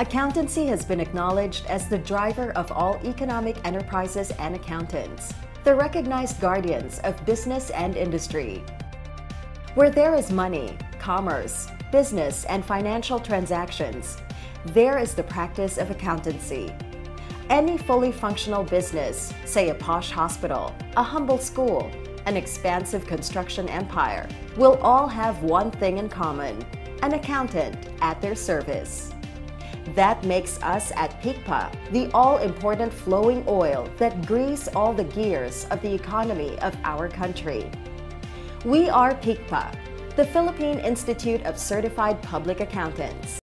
Accountancy has been acknowledged as the driver of all economic enterprises and accountants, the recognized guardians of business and industry. Where there is money, commerce, business, and financial transactions, there is the practice of accountancy. Any fully functional business, say a posh hospital, a humble school, an expansive construction empire, will all have one thing in common an accountant at their service. That makes us at PICPA the all-important flowing oil that grease all the gears of the economy of our country. We are PICPA, the Philippine Institute of Certified Public Accountants.